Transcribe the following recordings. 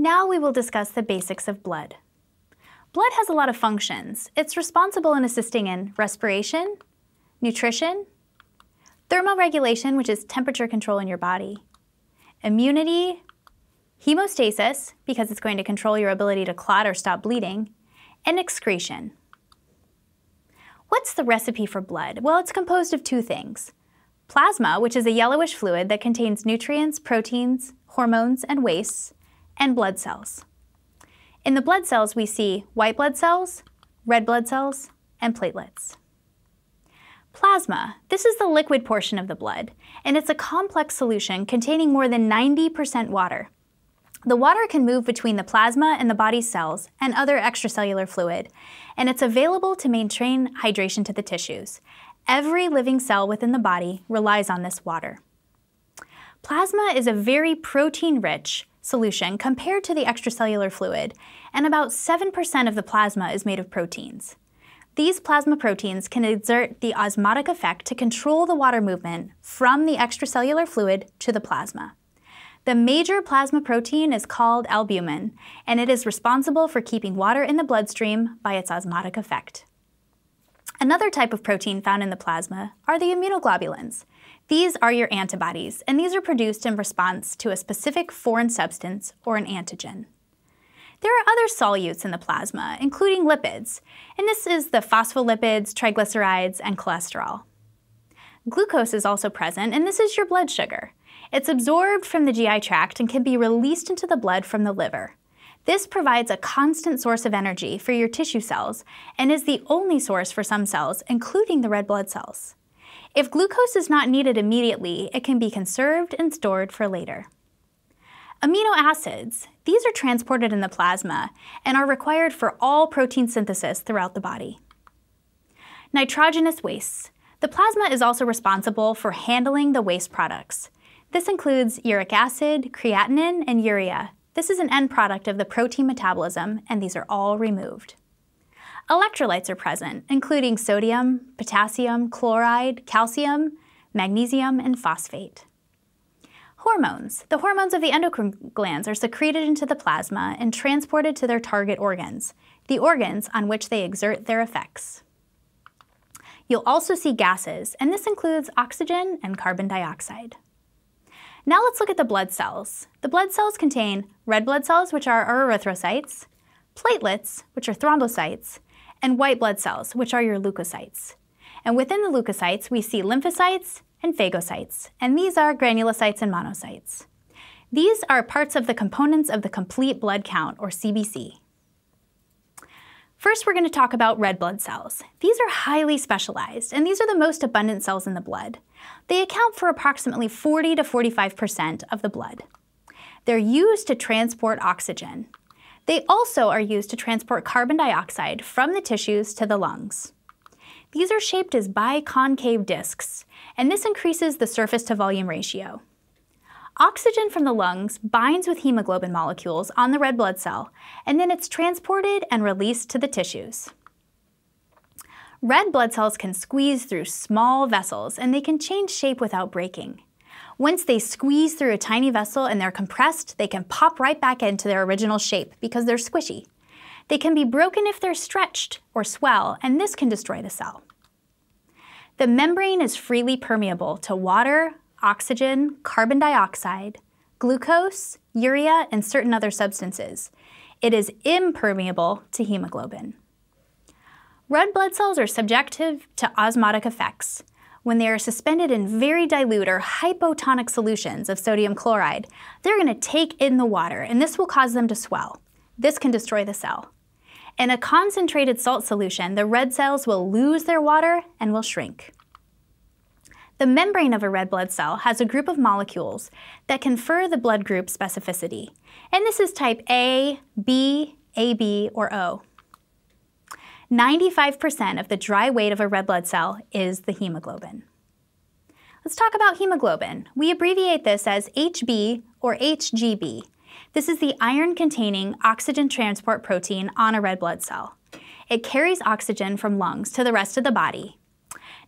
Now we will discuss the basics of blood. Blood has a lot of functions. It's responsible in assisting in respiration, nutrition, thermoregulation, which is temperature control in your body, immunity, hemostasis, because it's going to control your ability to clot or stop bleeding, and excretion. What's the recipe for blood? Well, it's composed of two things. Plasma, which is a yellowish fluid that contains nutrients, proteins, hormones, and wastes, and blood cells. In the blood cells, we see white blood cells, red blood cells, and platelets. Plasma, this is the liquid portion of the blood, and it's a complex solution containing more than 90% water. The water can move between the plasma and the body's cells and other extracellular fluid, and it's available to maintain hydration to the tissues. Every living cell within the body relies on this water. Plasma is a very protein-rich solution compared to the extracellular fluid, and about 7% of the plasma is made of proteins. These plasma proteins can exert the osmotic effect to control the water movement from the extracellular fluid to the plasma. The major plasma protein is called albumin, and it is responsible for keeping water in the bloodstream by its osmotic effect. Another type of protein found in the plasma are the immunoglobulins. These are your antibodies, and these are produced in response to a specific foreign substance or an antigen. There are other solutes in the plasma, including lipids, and this is the phospholipids, triglycerides, and cholesterol. Glucose is also present, and this is your blood sugar. It's absorbed from the GI tract and can be released into the blood from the liver. This provides a constant source of energy for your tissue cells and is the only source for some cells, including the red blood cells. If glucose is not needed immediately, it can be conserved and stored for later. Amino acids, these are transported in the plasma and are required for all protein synthesis throughout the body. Nitrogenous wastes. The plasma is also responsible for handling the waste products. This includes uric acid, creatinine, and urea. This is an end product of the protein metabolism, and these are all removed. Electrolytes are present, including sodium, potassium, chloride, calcium, magnesium, and phosphate. Hormones. The hormones of the endocrine glands are secreted into the plasma and transported to their target organs, the organs on which they exert their effects. You'll also see gases, and this includes oxygen and carbon dioxide. Now let's look at the blood cells. The blood cells contain red blood cells, which are our erythrocytes, platelets, which are thrombocytes, and white blood cells, which are your leukocytes. And within the leukocytes, we see lymphocytes and phagocytes, and these are granulocytes and monocytes. These are parts of the components of the complete blood count, or CBC. First, we're going to talk about red blood cells. These are highly specialized, and these are the most abundant cells in the blood. They account for approximately 40 to 45% of the blood. They're used to transport oxygen. They also are used to transport carbon dioxide from the tissues to the lungs. These are shaped as biconcave discs, and this increases the surface to volume ratio. Oxygen from the lungs binds with hemoglobin molecules on the red blood cell, and then it's transported and released to the tissues. Red blood cells can squeeze through small vessels, and they can change shape without breaking. Once they squeeze through a tiny vessel and they're compressed, they can pop right back into their original shape because they're squishy. They can be broken if they're stretched or swell, and this can destroy the cell. The membrane is freely permeable to water, oxygen, carbon dioxide, glucose, urea, and certain other substances. It is impermeable to hemoglobin. Red blood cells are subjective to osmotic effects. When they are suspended in very dilute or hypotonic solutions of sodium chloride, they're going to take in the water, and this will cause them to swell. This can destroy the cell. In a concentrated salt solution, the red cells will lose their water and will shrink. The membrane of a red blood cell has a group of molecules that confer the blood group specificity, and this is type A, B, AB, or O. 95% of the dry weight of a red blood cell is the hemoglobin. Let's talk about hemoglobin. We abbreviate this as HB or HGB. This is the iron-containing oxygen transport protein on a red blood cell. It carries oxygen from lungs to the rest of the body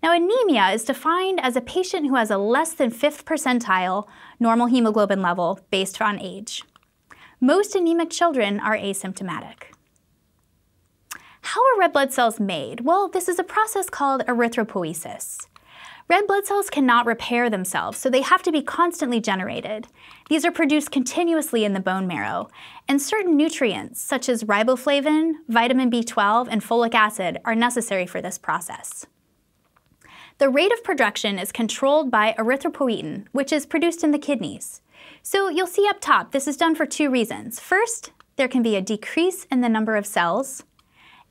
now, anemia is defined as a patient who has a less than fifth percentile normal hemoglobin level based on age. Most anemic children are asymptomatic. How are red blood cells made? Well, this is a process called erythropoiesis. Red blood cells cannot repair themselves, so they have to be constantly generated. These are produced continuously in the bone marrow, and certain nutrients, such as riboflavin, vitamin B12, and folic acid, are necessary for this process. The rate of production is controlled by erythropoietin, which is produced in the kidneys. So you'll see up top, this is done for two reasons. First, there can be a decrease in the number of cells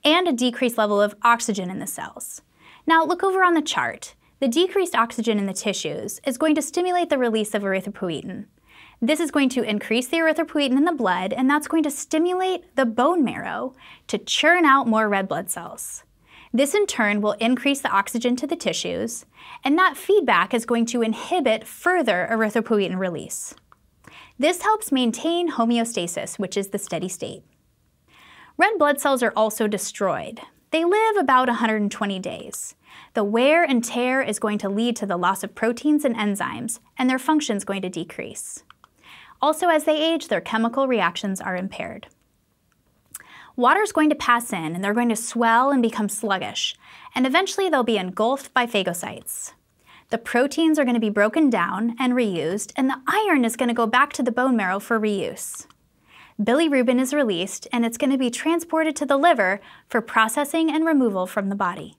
and a decreased level of oxygen in the cells. Now look over on the chart. The decreased oxygen in the tissues is going to stimulate the release of erythropoietin. This is going to increase the erythropoietin in the blood, and that's going to stimulate the bone marrow to churn out more red blood cells. This in turn will increase the oxygen to the tissues, and that feedback is going to inhibit further erythropoietin release. This helps maintain homeostasis, which is the steady state. Red blood cells are also destroyed. They live about 120 days. The wear and tear is going to lead to the loss of proteins and enzymes, and their function is going to decrease. Also, as they age, their chemical reactions are impaired. Water is going to pass in, and they're going to swell and become sluggish, and eventually they'll be engulfed by phagocytes. The proteins are going to be broken down and reused, and the iron is going to go back to the bone marrow for reuse. Bilirubin is released, and it's going to be transported to the liver for processing and removal from the body.